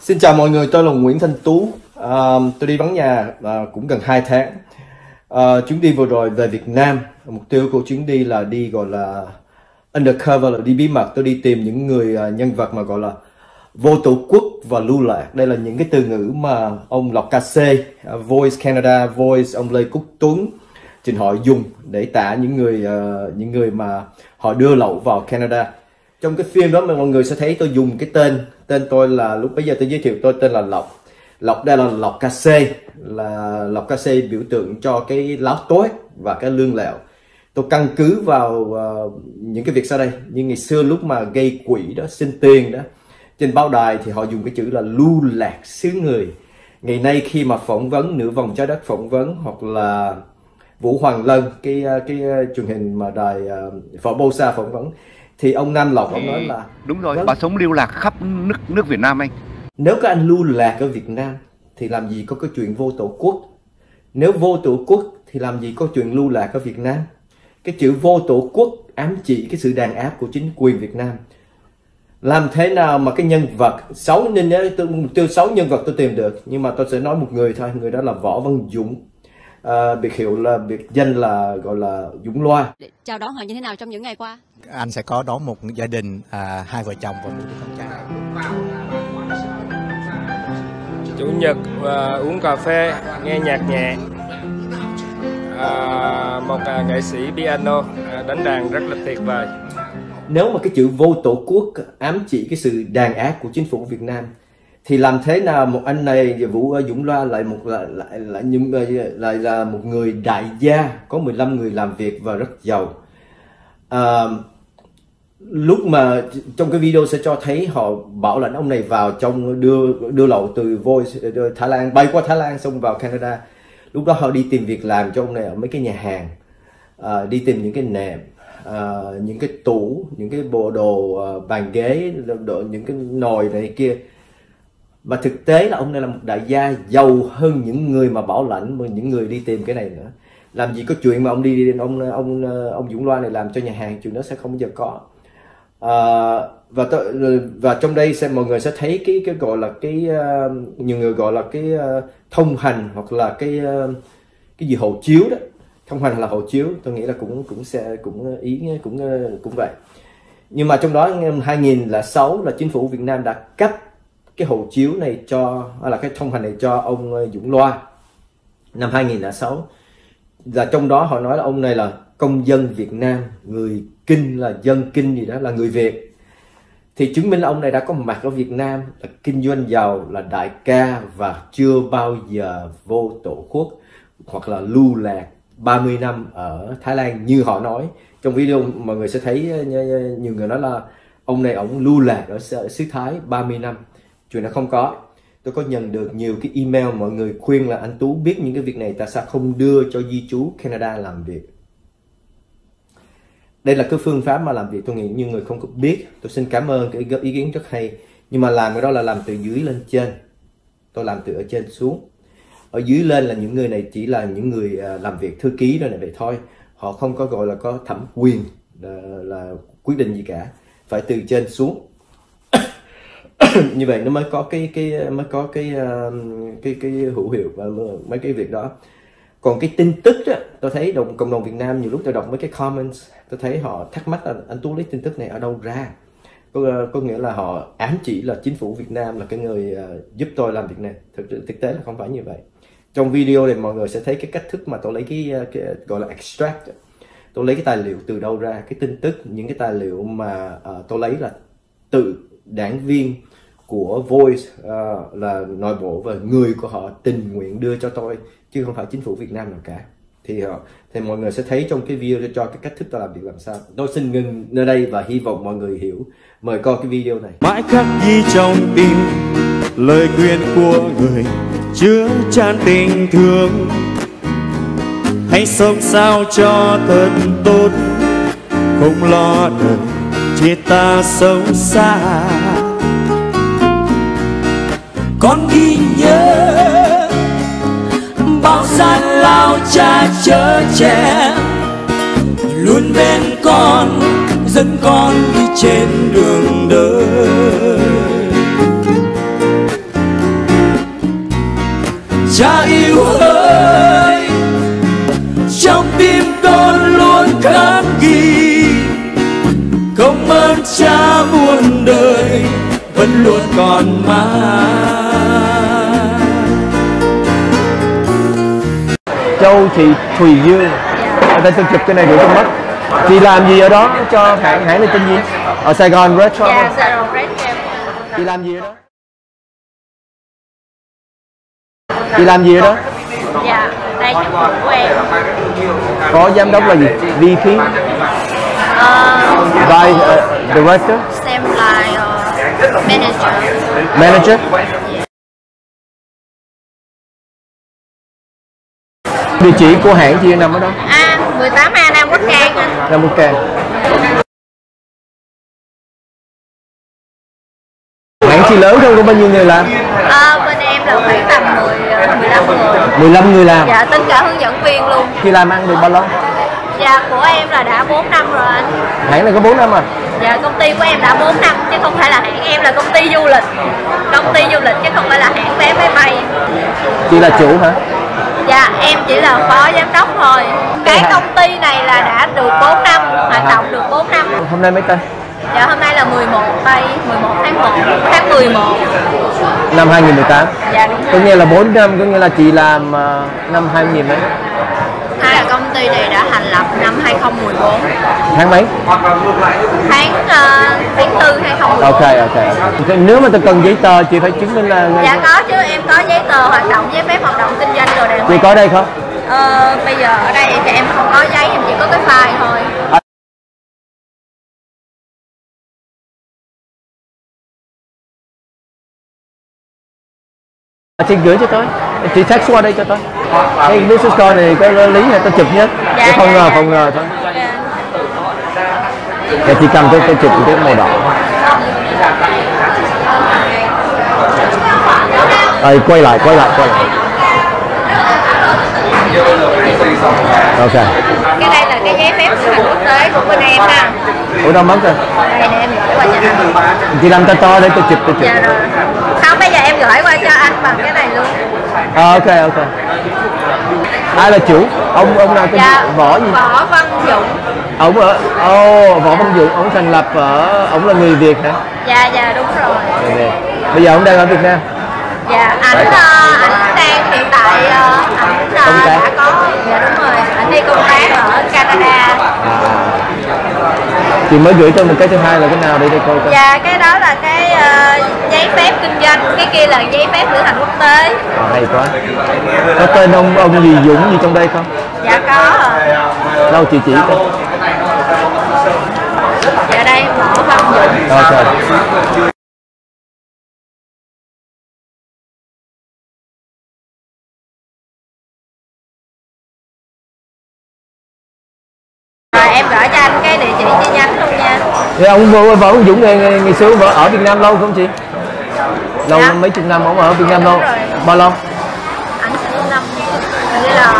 Xin chào mọi người, tôi là Nguyễn Thanh Tú. À, tôi đi vắng nhà à, cũng gần 2 tháng. À, chuyến đi vừa rồi về Việt Nam. Mục tiêu của chuyến đi là đi gọi là undercover, là đi bí mật. Tôi đi tìm những người à, nhân vật mà gọi là vô tổ quốc và lưu lạc. Đây là những cái từ ngữ mà ông Lộc KC, à, Voice Canada, Voice, ông Lê Quốc Tuấn, Trình Hội dùng để tả những người à, những người mà họ đưa lậu vào Canada trong cái phim đó mà mọi người sẽ thấy tôi dùng cái tên tên tôi là lúc bây giờ tôi giới thiệu tôi tên là lộc. Lộc đây là lộc KC là lộc KC biểu tượng cho cái láo tối và cái lương lẹo. Tôi căn cứ vào uh, những cái việc sau đây. Như ngày xưa lúc mà gây quỷ đó xin tiền đó trên báo đài thì họ dùng cái chữ là lưu lạc xứ người. Ngày nay khi mà phỏng vấn nửa vòng trái đất phỏng vấn hoặc là Vũ Hoàng Lân cái ờ, cái ờ, truyền hình mà đài uh, Phỏ Bô Sa phỏng vấn thì ông Nam Lộc ông nói là đúng rồi vâng, bà sống lưu lạc khắp nước nước Việt Nam anh. Nếu các anh lưu lạc ở Việt Nam thì làm gì có cái chuyện vô tổ quốc? Nếu vô tổ quốc thì làm gì có chuyện lưu lạc ở Việt Nam? Cái chữ vô tổ quốc ám chỉ cái sự đàn áp của chính quyền Việt Nam. Làm thế nào mà cái nhân vật sáu nên tôi tiêu sáu nhân vật tôi tìm được nhưng mà tôi sẽ nói một người thôi người đó là võ văn dũng à, biệt hiệu là biệt danh là gọi là Dũng Loa. Chào đón họ như thế nào trong những ngày qua? Anh sẽ có đón một gia đình à, hai vợ chồng và một đứa con trai. Chủ nhật và uống cà phê, nghe nhạc nhẹ. À, một à, nghệ sĩ piano à, đánh đàn rất là tuyệt vời. Nếu mà cái chữ vô tổ quốc ám chỉ cái sự đàn áp của chính phủ Việt Nam thì làm thế nào một anh này Vũ ờ, Dũng Loa lại một lại lại lại, những ờ, lại là một người đại gia có 15 người làm việc và rất giàu. À, lúc mà trong cái video sẽ cho thấy họ bảo lãnh ông này vào trong đưa đưa lậu từ Voice Thái Lan bay qua Thái Lan xong vào Canada. Lúc đó họ đi tìm việc làm cho ông này ở mấy cái nhà hàng à, đi tìm những cái nệm à, những cái tủ những cái bộ đồ à, bàn ghế đồ, những cái nồi này kia và thực tế là ông này là một đại gia giàu hơn những người mà bảo lãnh những người đi tìm cái này nữa. Làm gì có chuyện mà ông đi, đi ông ông ông Dũng Loa này làm cho nhà hàng chuyện đó sẽ không bao giờ có. À, và và trong đây sẽ mọi người sẽ thấy cái cái gọi là cái uh, nhiều người gọi là cái uh, thông hành hoặc là cái uh, cái gì hộ chiếu đó. Thông hành là hộ chiếu tôi nghĩ là cũng cũng sẽ cũng ý cũng cũng vậy. Nhưng mà trong đó năm 2006 là chính phủ Việt Nam đã cấp cái hộ chiếu này cho, hay là cái thông hành này cho ông ờ, Dũng Loa. Năm 2006 và trong đó họ nói là ông này là công dân Việt Nam, người kinh, là dân kinh gì đó, là người Việt. Thì chứng minh là ông này đã có mặt ở Việt Nam, là kinh doanh giàu, là đại ca và chưa bao giờ vô tổ quốc, hoặc là lưu lạc 30 năm ở Thái Lan, như họ nói. Trong video mọi người sẽ thấy ờ, nhiều người nói là ông này ổng lưu lạc ở xứ Thái 30 năm chuyện đó không có. Tôi có nhận được nhiều cái email mọi người khuyên là anh Tú biết những cái việc này tại sao không đưa cho di chú Canada làm việc? Đây là cái phương pháp mà làm việc tôi nghĩ nhiều người không có biết. Tôi xin cảm ơn cái ý kiến rất hay. Nhưng mà làm cái đó là làm từ dưới lên trên. Tôi làm từ ở trên xuống. Ở dưới lên là những người này chỉ là những người à, làm việc thư ký rồi này vậy thôi. Họ không có gọi là có thẩm quyền là, là quyết định gì cả. Phải từ trên xuống. như vậy nó mới có cái cái mới có cái um, cái cái hữu hiệu và mấy cái việc đó. Còn cái tin tức đó tôi thấy đồng cộng đồng Việt Nam nhiều lúc tôi đọc mấy cái comments tôi thấy họ thắc mắc là anh Tú lấy tin tức này ở đâu ra? Có, có nghĩa là họ ám chỉ là chính phủ Việt Nam là cái người uh, giúp tôi làm việc này. Thực thực tế là không phải như vậy. Trong video này mọi người sẽ thấy cái cách thức mà tôi lấy cái, ờ, cái gọi là extract tôi lấy cái tài liệu từ đâu ra cái tin tức những cái tài liệu mà uh, tôi lấy là tự đảng viên của Voice uh, là nội bộ và người của họ tình nguyện đưa cho tôi chứ không phải chính phủ Việt Nam nào cả. Thì họ thì mọi người sẽ thấy trong cái video cho cái cách thức tôi làm việc làm sao. Tôi xin ngừng nơi đây và hy vọng mọi người hiểu. Mời coi cái video này. Mãi khắc ghi trong tim lời khuyên của người chứa chan tình thương. Hãy sống sao cho thật tốt không lo đời chia ta sống xa con ghi nhớ. Bao gian lao cha chở che, luôn bên con, dẫn con đi trên đường đời. Cha yêu ơi, trong tim con luôn khắc ghi công ơn cha muôn đời, vẫn luôn còn mãi. Châu Thị Thùy Dương Ở đây tôi chụp cái này gửi trong mất Chị làm gì ở đó cho hãng hãng này tên gì? Ở Sài Gòn Red Travel Dạ, Sài Gòn Red Travel. Chị làm gì ở đó? Chị làm gì ở đó? Dạ, đây của em. Có giám đốc là gì? VP? Ờ, Vice uh, Director? xem lại ờ, manager. Manager? Địa chỉ của hãng chị nằm ở đâu? À, 18A Nam Quốc anh. Nam Quốc Càng Hãng chị lớn hơn có bao nhiêu người làm? Ờ, bên em là khoảng tầm 10, ờ, 15 người. 15 người làm Dạ, tính cả hướng dẫn viên luôn. Chị làm ăn được bao lâu? Dạ, của em là đã 4 năm rồi anh. Hãng này có 4 năm à? Dạ, công ty của em đã 4 năm chứ không phải là hãng em là công ty du lịch. Công ty du lịch chứ không phải là hãng vé máy bay. Chị là chủ hả? Dạ, em chỉ là phó giám đốc thôi. Cái công ty này là đã được 4 năm, hoạt động được 4 năm. Hôm nay mấy tên? Dạ hôm nay là 11 tây, 11 tháng 1, tháng 11. Năm 2018 Dạ đúng Có rồi. nghĩa là 4 năm, có nghĩa là chị làm ờ, năm 2000 mấy? Hai là công ty này đã thành lập năm 2014, Tháng mấy? tháng uh, tháng 4 2014. Ok, ok. Nếu mà tôi cần giấy tờ chị phải chứng minh là Dạ có chứ em có giấy tờ hoạt động, giấy phép hoạt động kinh doanh rồi đàng Chị có đây không? Ờ, bây giờ ở đây thì em không có giấy, em chỉ có cái file thôi. À, chị gửi cho tôi chị text qua đây cho tôi cái business card này có lý này tôi chụp nhé Dạ, Chứ không dạ, ngờ dạ. không ngờ thôi Dạ. Dạ, chị cầm tôi tôi chụp cái màu đỏ Đây, quay lại quay lại quay lại ok Cái đây là cái giấy phép lữ hành quốc tế của bên em ha. ủa đâu mất rồi Đây để em gửi qua cho anh. chị làm to to để tôi chụp tôi chụp Dạ rồi. Không bây giờ em gửi qua cho anh bằng cái này luôn. à, ok ok ai là chủ ông ông nào tên Dạ. võ gì Võ Văn Dũng. ông ở oh, võ văn dũng ông thành lập ở ông là người việt hả Dạ dạ đúng rồi. Người Việt. bây giờ ông đang ở việt nam Dạ ảnh ờ, ảnh đang hiện tại ờ, ảnh Công tác. đã có dạ đúng rồi ảnh đi công tác ở Canada. chị mới gửi tôi một cái thứ hai là cái nào để coi coi Dạ cái đó là cái ờ, giấy phép kinh doanh, cái kia là giấy phép lữ hành quốc tế. à, hay quá có tên ông ông gì dũng gì trong đây không Dạ có. đâu chị chỉ coi Dạ đây Võ Văn Dũng. Rồi em gửi cho anh cái địa chỉ chi nhánh luôn nha. Thế ông võ, võ văn dũng ngày, ngày, ngày xưa võ ở việt nam lâu không chị lâu Dạ. mấy chục năm ông ở việt nam lâu rồi. bao lâu? Anh sinh năm như là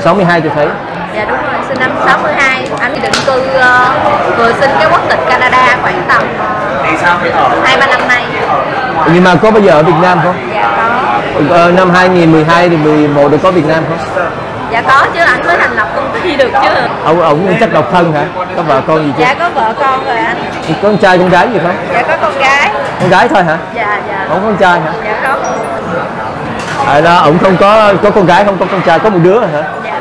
62 tôi thấy Dạ đúng rồi, sinh năm 62 Anh định cư ờ, vừa xin cái quốc tịch Canada khoảng tầm hai ba năm nay. Nhưng mà có bao giờ ở việt nam không? Dạ có. Ờ, năm 2012 thì 11 được có việt nam không? Dạ có chứ, anh mới thành lập công ty được chứ. Ông ông chắc độc thân hả? Có vợ con gì chưa? Dạ có vợ con rồi anh. Có con trai con gái gì không? Dạ có con con gái thôi hả? Dạ dạ. Không có con trai hả? Dạ có. À, đó ông không có có con gái không có con trai có một đứa hả? Dạ.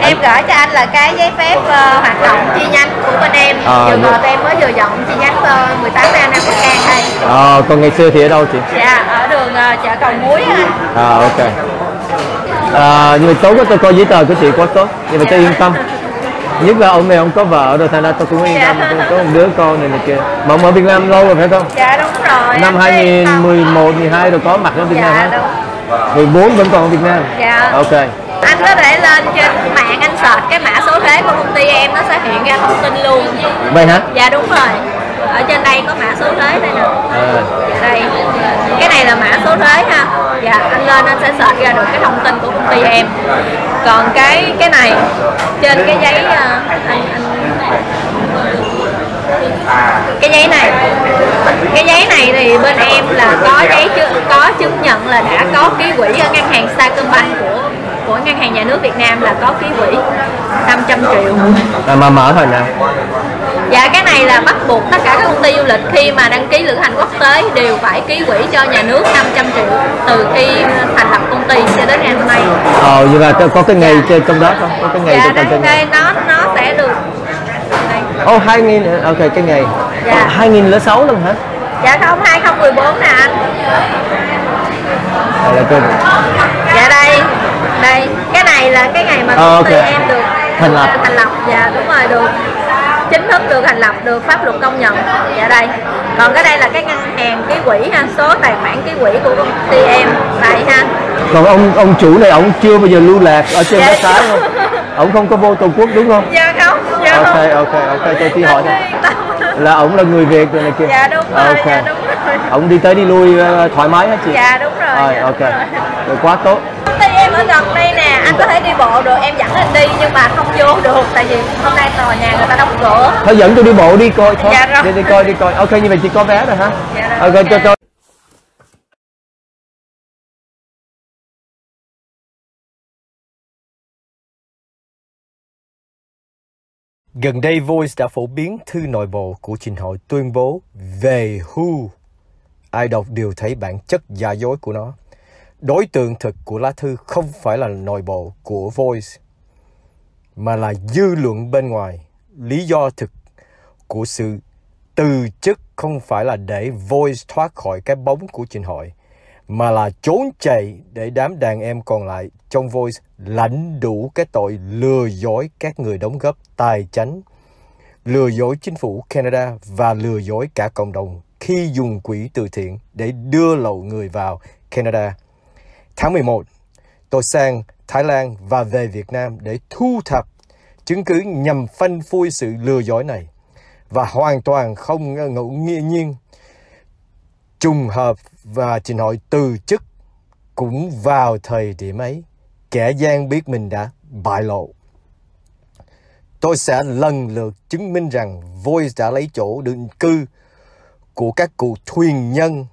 Em gửi cho anh là cái giấy phép ờ, hoạt động chi nhánh của bên em. À, Vừa dạ. rồi em mới vừa dọn chi nhánh uh, 18 A Nam Quốc An đây. Ờ còn ngày xưa thì ở đâu chị? Dạ ở đường ờ, chợ cầu muối anh à ok. À, nhưng mà tốt quá tôi coi giấy tờ của chị quá tốt. Nhưng mà tôi yên tâm nhất là ông này ông có vợ rồi thành ra tôi cũng yên tâm Dạ. tôi có một đứa con này này kia. Mà ông ở Việt Nam lâu rồi phải không? Dạ đúng rồi năm anh cứ yên tâm. 2011 12 rồi có mặt ở Việt Nam Dạ hết đúng 14 vẫn còn ở Việt Nam. Dạ. ok. Anh có thể lên trên mạng anh search cái mã số thuế của công ty em nó sẽ hiện ra thông tin luôn. Vậy hả? Dạ đúng rồi. Ở trên đây có mã số thuế đây nè. À, dạ đây cái này là mã số thuế ha. Dạ anh lên anh sẽ search ra được cái thông tin của công ty em. Còn cái cái này trên cái giấy ờ, anh, anh cái giấy này. Cái giấy này thì bên em là có giấy chứ có chứng nhận là đã có ký quỹ ở ngân hàng Sacombank của của ngân hàng nhà nước Việt Nam là có ký quỹ 500 triệu. À, mà mở hồi nào Dạ cái này là bắt buộc tất cả các công ty du lịch khi mà đăng ký lữ hành quốc tế đều phải ký quỹ cho nhà nước 500 triệu từ khi thành lập công ty cho đến ngày hôm nay. ờ nhưng mà có- cái ngày trên trong đó không? Có cái ngày Dạ trong đây, nó nó sẽ được ô hai nghìn ok cái ngày. Dạ. lẻ sáu luôn hả? Dạ không 2014 nè anh. Hay là trên Dạ đây. Đây. Cái này là cái ngày mà Ờ, công ty ok. em được Thành lập. thành lập. Dạ đúng rồi được chính thức được thành lập được pháp luật công nhận. Dạ đây. Còn cái đây là cái ngân hàng ký quỹ ha số tài khoản ký quỹ của công ty em đây ha. Còn ông ông chủ này ông chưa bao giờ lưu lạc ở trên Dạ. website không? Ông không có vô Trung Quốc đúng không? Dạ không dạ ok không. ok ok tôi chỉ hỏi thôi. là ông là người Việt rồi này kia dạ đúng rồi ok. dạ đúng rồi. Ông đi tới đi lui ờ, thoải mái hết chị. Dạ đúng rồi rồi dạ, ok. rồi. rồi quá tốt ở gần đây nè anh có thể đi bộ được em dẫn anh đi nhưng mà không vô được tại vì hôm nay tòa nhà người ta đóng cửa thôi dẫn tôi đi bộ đi coi thôi Dạ rồi. đi đi coi đi coi ok như vậy chị có vé rồi hả Dạ rồi, ok cho cho Gần đây Voice đã phổ biến thư nội bộ của trình hội tuyên bố về Who. Ai đọc đều thấy bản chất giả dối của nó. Đối tượng thực của lá thư không phải là nội bộ của Voice, mà là dư luận bên ngoài. Lý do thực của sự từ chức không phải là để Voice thoát khỏi cái bóng của trình hội, mà là trốn chạy để đám đàn em còn lại trong Voice lãnh đủ cái tội lừa dối các người đóng góp tài chánh, lừa dối chính phủ Canada và lừa dối cả cộng đồng khi dùng quỹ từ thiện để đưa lậu người vào Canada. Tháng 11, tôi sang Thái Lan và về Việt Nam để thu thập chứng cứ nhằm phanh phui sự lừa dối này và hoàn toàn không ngẫu nhiên. Trùng hợp và trình hội từ chức cũng vào thời điểm ấy kẻ gian biết mình đã bại lộ. Tôi sẽ lần lượt chứng minh rằng Voice đã lấy chỗ định cư của các cụ thuyền nhân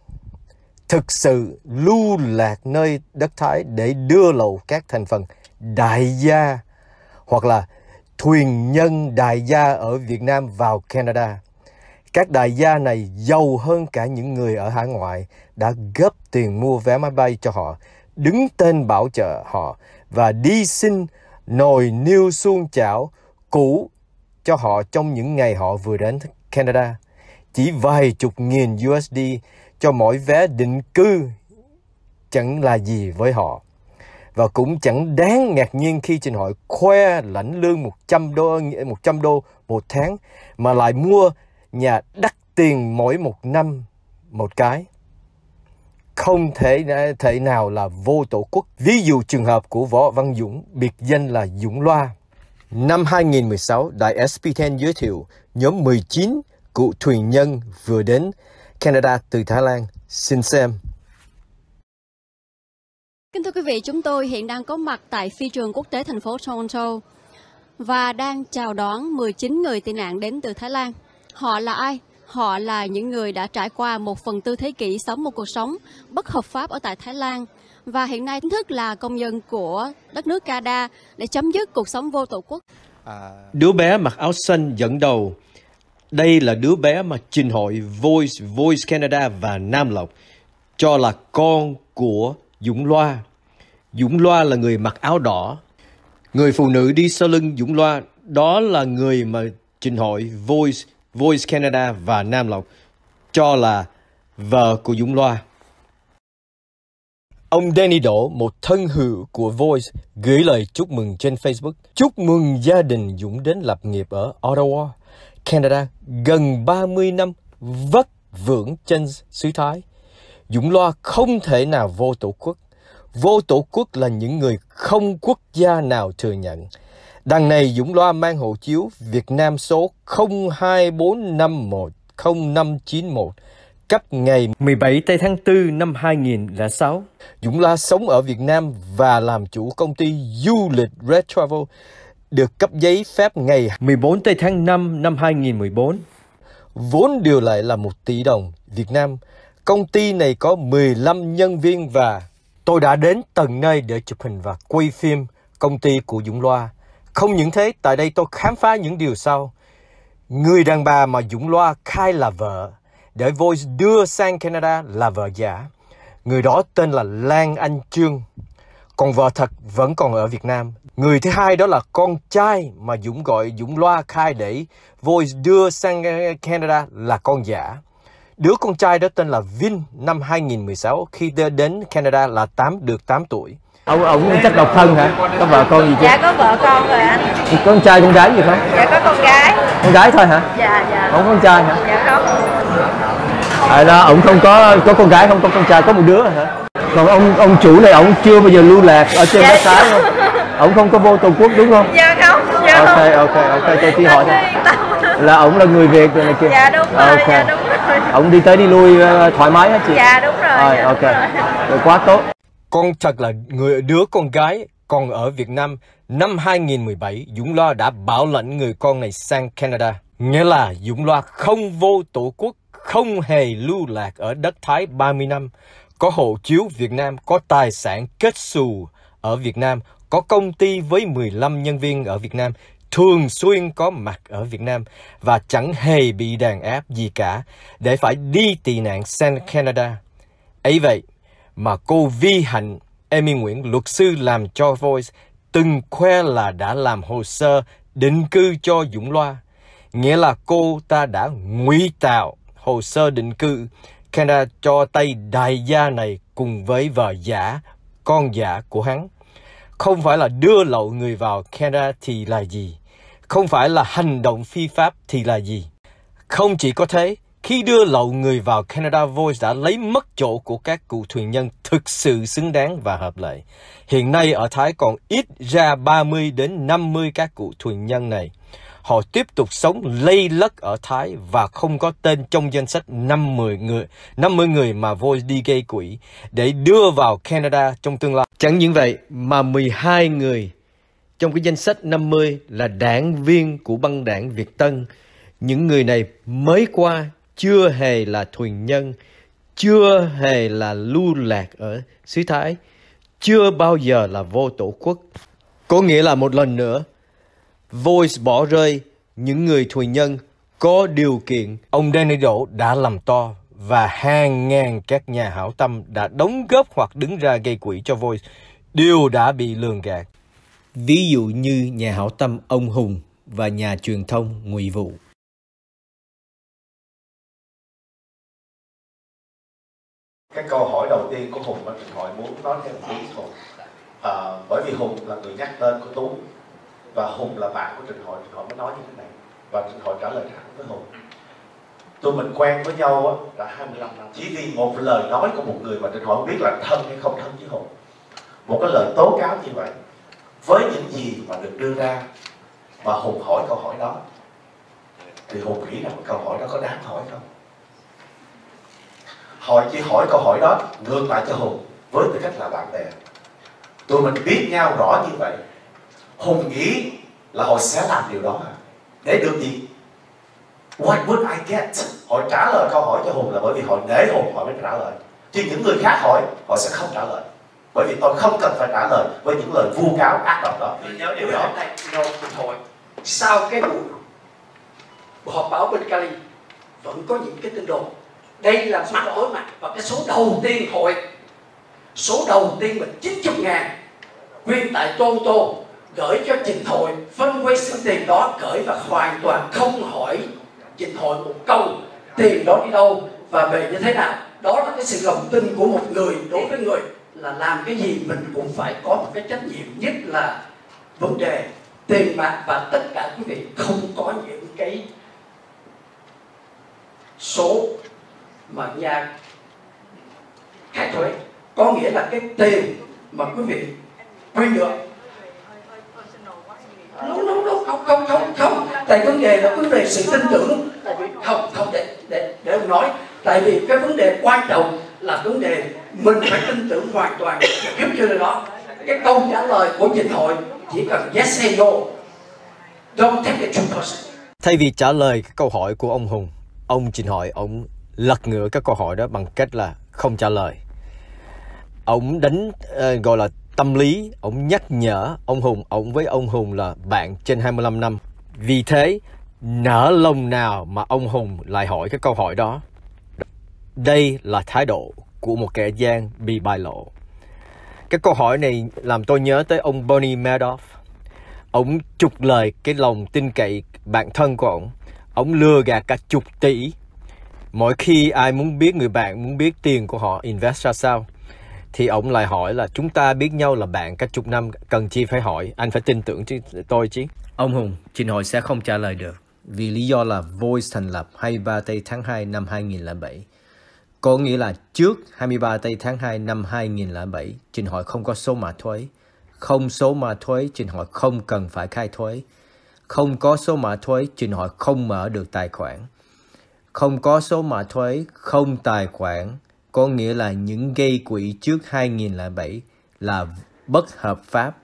thực sự lưu lạc nơi đất Thái để đưa lậu các thành phần đại gia hoặc là thuyền nhân đại gia ở Việt Nam vào Canada. Các đại gia này giàu hơn cả những người ở hải ngoại đã gấp tiền mua vé máy bay cho họ, đứng tên bảo trợ họ và đi xin nồi niêu xuông chảo cũ cho họ trong những ngày họ vừa đến Canada. Chỉ vài chục nghìn USD cho mỗi vé định cư chẳng là gì với họ. Và cũng chẳng đáng ngạc nhiên khi trình hội khoe lãnh lương 100 đô, 100 đô một tháng mà lại mua nhà đắt tiền mỗi một năm một cái. Không thể thể nào là vô tổ quốc. Ví dụ trường hợp của Võ Văn Dũng, biệt danh là Dũng Loa. Năm 2016, Đài SP10 giới thiệu nhóm 19 cựu thuyền nhân vừa đến Canada từ Thái Lan. Xin xem. Kính thưa quý vị, chúng tôi hiện đang có mặt tại phi trường quốc tế thành phố Toronto và đang chào đón 19 người tị nạn đến từ Thái Lan. Họ là ai? Họ là những người đã trải qua một phần tư thế kỷ sống một cuộc sống bất hợp pháp ở tại Thái Lan và hiện nay chính thức là công dân của đất nước Canada để chấm dứt cuộc sống vô tổ quốc. Đứa bé mặc áo xanh dẫn đầu. Đây là đứa bé mà trình hội Voice, Voice Canada và Nam Lộc cho là con của Dũng Loa. Dũng Loa là người mặc áo đỏ. Người phụ nữ đi sau lưng Dũng Loa đó là người mà trình hội Voice, Voice Canada và Nam Lộc cho là vợ của Dũng Loa. Ông Danny Đỗ, một thân hữu của Voice, gửi lời chúc mừng trên Facebook. Chúc mừng gia đình Dũng đến lập nghiệp ở Ottawa, Canada, gần 30 năm vất vưởng trên xứ Thái. Dũng Loa không thể nào vô tổ quốc. Vô tổ quốc là những người không quốc gia nào thừa nhận. Đằng này Dũng Loa mang hộ chiếu Việt Nam số 024510591 cấp ngày 17 tây tháng 4 năm 2006. Dũng Loa sống ở Việt Nam và làm chủ công ty du lịch Red Travel được cấp giấy phép ngày 14 tây tháng 5 năm 2014. vốn điều lệ là 1 tỷ đồng Việt Nam. Công ty này có 15 nhân viên và tôi đã đến tận nơi để chụp hình và quay phim công ty của Dũng Loa. Không những thế, tại đây tôi khám phá những điều sau. Người đàn bà mà Dũng Loa khai là vợ, để Voice đưa sang Canada là vợ giả. Người đó tên là Lan Anh Trương. Còn vợ thật vẫn còn ở Việt Nam. Người thứ hai đó là con trai mà Dũng gọi Dũng Loa khai để Voice đưa sang Canada là con giả. Đứa con trai đó tên là Vin năm 2016 khi đến Canada là 8 được 8 tuổi. Ông ông chắc độc thân hả? Có vợ con gì chưa? dạ có vợ con rồi anh Con trai con gái gì không? dạ có con gái Con gái thôi hả? dạ dạ Không có con trai hả? dạ có À đó, ông không có có con gái không có con trai có một đứa hả? Còn ông ông chủ này ông chưa bao giờ lưu lạc ở trên Dạ, đất Thái không? Ông không có vô Tổ quốc đúng không? dạ không dạ Ok không ok ok tôi chỉ hỏi thôi. Là ông là người Việt rồi này kia. dạ đúng rồi Ok. dạ đúng rồi Ông đi tới đi lui ờ, thoải mái hết chị. dạ đúng rồi Rồi, dạ, ok. đúng. Rồi quá tốt. Con thật là người đứa con gái còn ở Việt Nam năm 2017 Dũng Loa đã bảo lãnh người con này sang Canada. Nghĩa là Dũng Loa không vô tổ quốc, không hề lưu lạc ở đất Thái 30 năm, có hộ chiếu Việt Nam, có tài sản kết xù ở Việt Nam, có công ty với 15 nhân viên ở Việt Nam, thường xuyên có mặt ở Việt Nam và chẳng hề bị đàn áp gì cả để phải đi tị nạn sang Canada. ấy vậy mà cô Vi Hạnh, Amy Nguyễn, luật sư làm cho Voice, từng khoe là đã làm hồ sơ định cư cho Dũng Loa. Nghĩa là cô ta đã ngụy tạo hồ sơ định cư Canada cho tay đại gia này cùng với vợ giả, con giả của hắn. Không phải là đưa lậu người vào Canada thì là gì? Không phải là hành động phi pháp thì là gì? Không chỉ có thế, khi đưa lậu người vào Canada Voice đã lấy mất chỗ của các cụ thuyền nhân thực sự xứng đáng và hợp lệ. Hiện nay ở Thái còn ít ra 30 đến 50 các cụ thuyền nhân này. Họ tiếp tục sống lây lất ở Thái và không có tên trong danh sách 50 người, 50 người mà vô đi gây quỹ để đưa vào Canada trong tương lai. Chẳng những vậy mà 12 người trong cái danh sách 50 là đảng viên của băng đảng Việt Tân. Những người này mới qua chưa hề là thuyền nhân, chưa hề là lưu lạc ở xứ Thái, chưa bao giờ là vô tổ quốc. Có nghĩa là một lần nữa, Voice bỏ rơi những người thuyền nhân có điều kiện. Ông Danny Đỗ đã làm to và hàng ngàn các nhà hảo tâm đã đóng góp hoặc đứng ra gây quỹ cho Voice đều đã bị lường gạt. Ví dụ như nhà hảo tâm ông Hùng và nhà truyền thông Ngụy Vũ. cái câu hỏi đầu tiên của hùng ở trình hội muốn nói thêm một tí hùng à, bởi vì hùng là người nhắc tên của tú và hùng là bạn của trình hội. Trình hội mới nói như thế này. Và trình hội trả lời thẳng với hùng. Tụi mình quen với nhau á, đã 25 năm. Chỉ vì một lời nói của một người mà trình hội không biết là thân hay không thân với hùng. Một cái lời tố cáo như vậy với những gì mà được đưa ra mà hùng hỏi câu hỏi đó thì hùng nghĩ rằng câu hỏi đó có đáng hỏi không? Họ chỉ hỏi câu hỏi đó ngược lại cho hùng với tư cách là bạn bè. Tụi mình biết nhau rõ như vậy hùng nghĩ là họ sẽ làm điều đó. Để được gì? What would I get? Họ trả lời câu hỏi cho hùng là bởi vì họ nể hùng họ mới trả lời. Chứ những người khác hỏi họ sẽ không trả lời. Bởi vì tôi không cần phải trả lời với những lời vu cáo ác độc đó. Tôi nhớ điều đó. phục hồi sau cái buổi họp báo bên Cali vẫn có những cái tin đồn. Đây là mặt đối mặt và cái số đầu tiên hội số đầu tiên mình 90 ngàn nguyên tại Toronto gửi cho trình hội, phân quay xin tiền đó gửi và hoàn toàn không hỏi trình hội một câu, tiền đó đi đâu và về như thế nào. Đó là cái sự lòng tin của một người đối với người, là làm cái gì mình cũng phải có một cái trách nhiệm, nhất là vấn đề tiền bạc và tất cả quý vị không có những cái số mà nhà khai thuế. Có nghĩa là cái tiền mà quý vị quy được không không không không không không. Không. Tại vấn đề là vấn đề sự tin tưởng. Tại vì không không để để để ông nói. Tại vì cái vấn đề quan trọng là vấn đề mình phải tin tưởng hoàn toàn giúp cho điều đó. Cái câu trả lời của trình hội chỉ cần yes hay no. Don't take it too personal. Thay vì trả lời câu hỏi của ông Hùng, ông Trình Hội ông lật ngửa các câu hỏi đó bằng cách là không trả lời. Ông đánh uh, gọi là tâm lý, ông nhắc nhở ông Hùng, ông với ông Hùng là bạn trên 25 năm. Vì thế, nở lòng nào mà ông Hùng lại hỏi cái câu hỏi đó. Đây là thái độ của một kẻ gian bị bại lộ. Cái câu hỏi này làm tôi nhớ tới ông Bernie Madoff. Ông trục lời cái lòng tin cậy bạn thân của ông. Ông lừa gạt cả chục tỷ. Mỗi khi ai muốn biết người bạn, muốn biết tiền của họ, invest ra sao? Thì ông lại hỏi là chúng ta biết nhau là bạn cách chục năm cần chi phải hỏi? Anh phải tin tưởng chứ tôi chứ. Ông Hùng trình hội sẽ không trả lời được. Vì lý do là Voice thành lập 23 tây tháng 2 năm 2007 có nghĩa là trước 23 tây tháng 2 năm 2007 trình hội không có số mã thuế. Không số mã thuế trình hội không cần phải khai thuế. Không có số mã thuế trình hội không mở được tài khoản. Không có số mã thuế, không tài khoản, có nghĩa là những gây quỹ trước 2007 là bất hợp pháp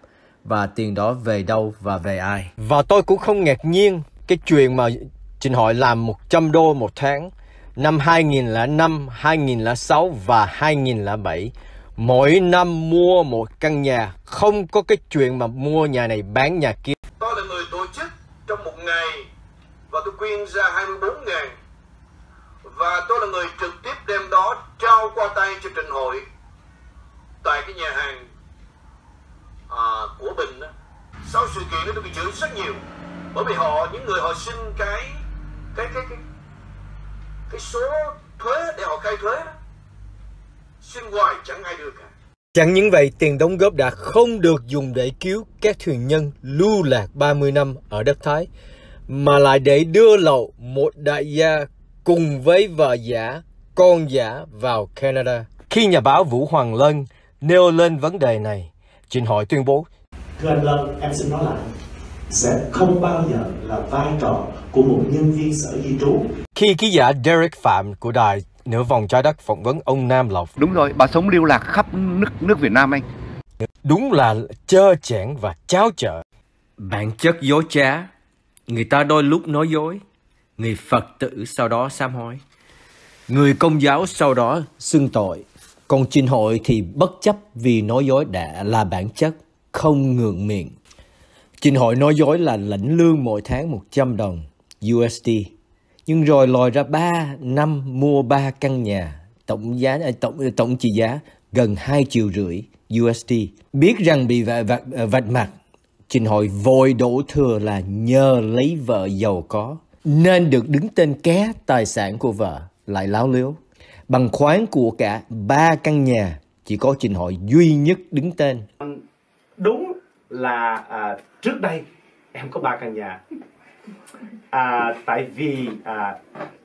và tiền đó về đâu và về ai. Và tôi cũng không ngạc nhiên cái chuyện mà Trình Hội làm 100 đô một tháng năm 2005, 2006 và 2007 mỗi năm mua một căn nhà không có cái chuyện mà mua nhà này bán nhà kia. Tôi là người tổ chức trong một ngày và tôi quyên ra 24 ngàn và tôi là người trực tiếp đem đó trao qua tay cho Trình Hội tại cái nhà hàng à, của Bình đó. Sau sự kiện đó tôi bị chửi rất nhiều bởi vì họ những người họ xin cái cái cái cái cái số thuế để họ khai thuế đó. xin hoài chẳng ai được cả Chẳng những vậy, tiền đóng góp đã không được dùng để cứu các thuyền nhân lưu lạc 30 năm ở đất Thái, mà lại để đưa lậu một đại gia cùng với vợ giả, con giả vào Canada. Khi nhà báo Vũ Hoàng Lân nêu lên vấn đề này, Trịnh Hội tuyên bố Thưa anh Lân, em xin nói lại, sẽ không bao giờ là vai trò của một nhân viên sở di trú. Khi ký giả Derek Phạm của đài Nửa vòng trái đất phỏng vấn ông Nam Lộc. Đúng rồi, bà sống lưu lạc khắp nước nước Việt Nam anh. Đúng là chơ chẽn và cháo chợ. Bản chất dối trá, người ta đôi lúc nói dối, người Phật tử sau đó sám hối. Người công giáo sau đó xưng tội. Còn trình hội thì bất chấp vì nói dối đã là bản chất, không ngượng miệng. Trình hội nói dối là lãnh lương mỗi tháng 100 đồng USD. Nhưng rồi lòi ra 3 năm mua 3 căn nhà, tổng giá à, tổng tổng trị giá gần 2 triệu rưỡi USD. Biết rằng bị vạch, vạch, vạch mặt, Trình hội vội đổ thừa là nhờ lấy vợ giàu có nên được đứng tên ké tài sản của vợ lại láo liếu. Bằng khoán của cả ba căn nhà chỉ có trình hội duy nhất đứng tên. Vâng, đúng là à, trước đây em có ba căn nhà. À, tại vì à,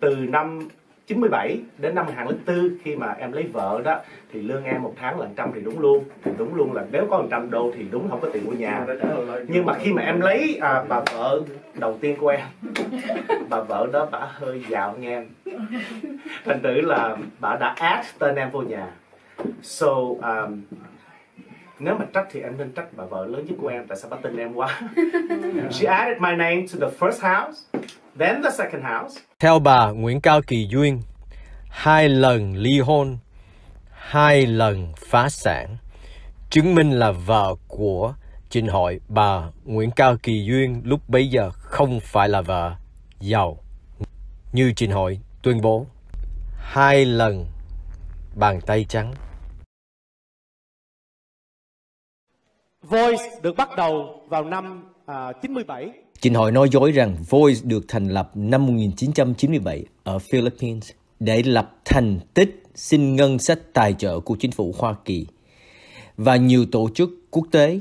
từ năm 97 đến năm 2004 khi mà em lấy vợ đó thì lương em một tháng là trăm thì đúng luôn. Thì đúng luôn là nếu có 100 đô thì đúng không có tiền mua nhà. Nhưng mà khi mà em lấy à, bà vợ đầu tiên của em bà vợ đó bà hơi giàu nghe em. Thành thử là bà đã add tên em vô nhà. So um, nếu mà trách thì em nên trách bà vợ lớn nhất của em tại sao bắt tên em quá? She added my name to the first house then the second house. Theo bà Nguyễn Cao Kỳ Duyên hai lần ly hôn hai lần phá sản chứng minh là vợ của trình hội bà Nguyễn Cao Kỳ Duyên lúc bấy giờ không phải là vợ giàu. Như trình hội tuyên bố hai lần bàn tay trắng. Voice được bắt đầu vào năm à, 97. Chính Hội nói dối rằng Voice được thành lập năm 1997 ở Philippines để lập thành tích xin ngân sách tài trợ của chính phủ Hoa Kỳ và nhiều tổ chức quốc tế.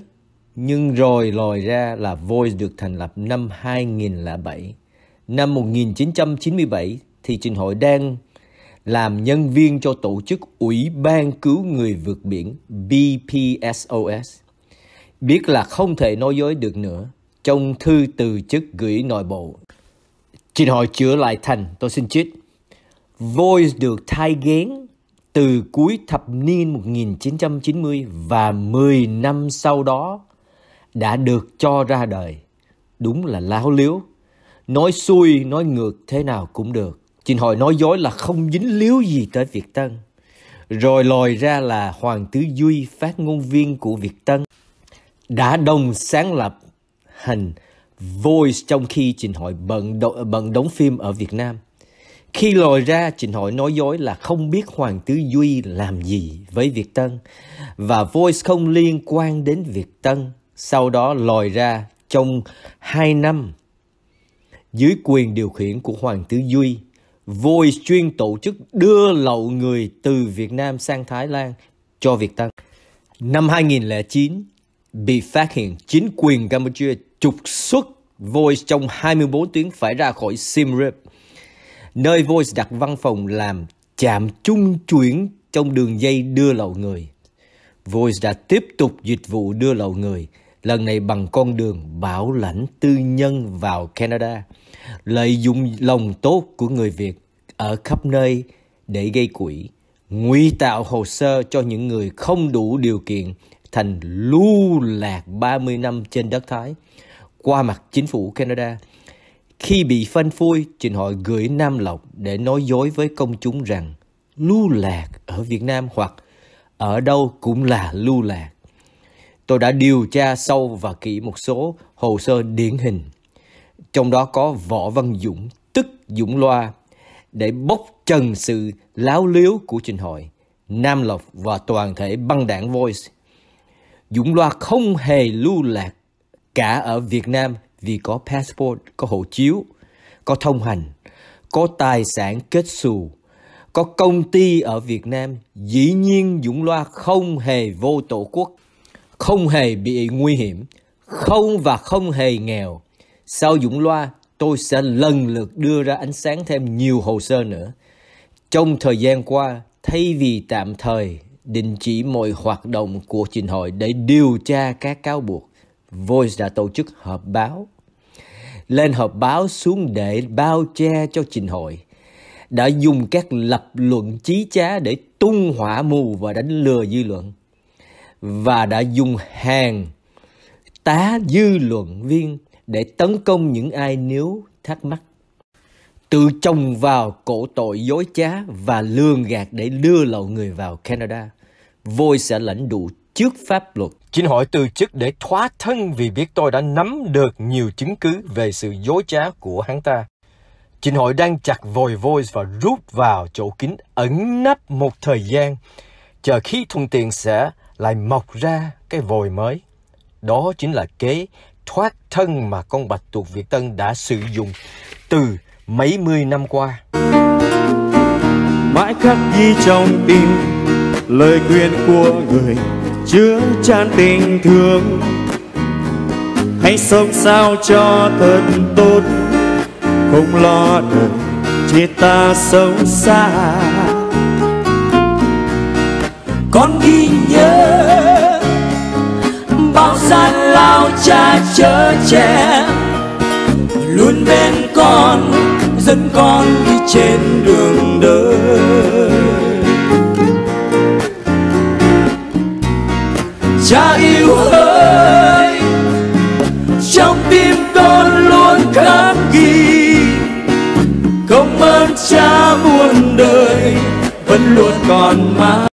Nhưng rồi lòi ra là Voice được thành lập năm 2007. Năm 1997 thì Trình Hội đang làm nhân viên cho tổ chức Ủy ban Cứu Người vượt biển BPSOS biết là không thể nói dối được nữa trong thư từ chức gửi nội bộ. Xin hỏi chữa lại thành, tôi xin chít Voice được thay ghén từ cuối thập niên 1990 và 10 năm sau đó đã được cho ra đời. Đúng là láo liếu. Nói xuôi, nói ngược thế nào cũng được. Trình Hội nói dối là không dính líu gì tới Việt Tân. Rồi lòi ra là Hoàng Tứ Duy, phát ngôn viên của Việt Tân, đã đồng sáng lập hình Voice trong khi Trình Hội bận, đo, bận đóng phim ở Việt Nam. Khi lòi ra, Trình Hội nói dối là không biết Hoàng Tứ Duy làm gì với Việt Tân và Voice không liên quan đến Việt Tân. Sau đó lòi ra trong 2 năm dưới quyền điều khiển của Hoàng Tứ Duy, Voice chuyên tổ chức đưa lậu người từ Việt Nam sang Thái Lan cho Việt Tân. Năm 2009, bị phát hiện chính quyền Campuchia trục xuất Voice trong 24 tiếng phải ra khỏi Siem Reap, nơi Voice đặt văn phòng làm chạm trung chuyển trong đường dây đưa lậu người. Voice đã tiếp tục dịch vụ đưa lậu người, lần này bằng con đường bảo lãnh tư nhân vào Canada, lợi dụng lòng tốt của người Việt ở khắp nơi để gây quỹ, nguy tạo hồ sơ cho những người không đủ điều kiện thành lưu lạc 30 năm trên đất Thái qua mặt chính phủ Canada. Khi bị phanh phui, Trình Hội gửi Nam Lộc để nói dối với công chúng rằng lưu lạc ở Việt Nam hoặc ở đâu cũng là lưu lạc. Tôi đã điều tra sâu và kỹ một số hồ sơ điển hình. Trong đó có Võ Văn Dũng, tức Dũng Loa, để bóc trần sự láo liếu của Trình Hội, Nam Lộc và toàn thể băng đảng Voice. Dũng Loa không hề lưu lạc cả ở Việt Nam vì có passport, có hộ chiếu, có thông hành, có tài sản kết xù, có công ty ở Việt Nam. Dĩ nhiên Dũng Loa không hề vô tổ quốc, không hề bị nguy hiểm, không và không hề nghèo. Sau Dũng Loa, tôi sẽ lần lượt đưa ra ánh sáng thêm nhiều hồ sơ nữa. Trong thời gian qua, thay vì tạm thời đình chỉ mọi hoạt động của trình hội để điều tra các cáo buộc, Voice đã tổ chức họp báo. Lên họp báo xuống để bao che cho trình hội. Đã dùng các lập luận chí chá để tung hỏa mù và đánh lừa dư luận. Và đã dùng hàng tá dư luận viên để tấn công những ai nếu thắc mắc. Tự trồng vào cổ tội dối trá và lương gạt để đưa lậu người vào Canada. Voi sẽ lãnh đủ trước pháp luật. Chính hỏi từ chức để thoát thân vì biết tôi đã nắm được nhiều chứng cứ về sự dối trá của hắn ta. Chính hội đang chặt vòi voice và rút vào chỗ kín ẩn nấp một thời gian, chờ khi thuận tiện sẽ lại mọc ra cái vòi mới. Đó chính là kế thoát thân mà con bạch tuộc Việt Tân đã sử dụng từ mấy mươi năm qua. Mãi khắc ghi trong tim lời khuyên của người chứa chan tình thương hãy sống sao cho thật tốt, không lo đời chỉ ta sống xa con ghi nhớ bao gian lao cha chở che, luôn bên con dẫn con đi trên đường đời. Cha yêu ơi, trong tim con luôn khắc ghi công ơn cha muôn đời, vẫn luôn còn mãi.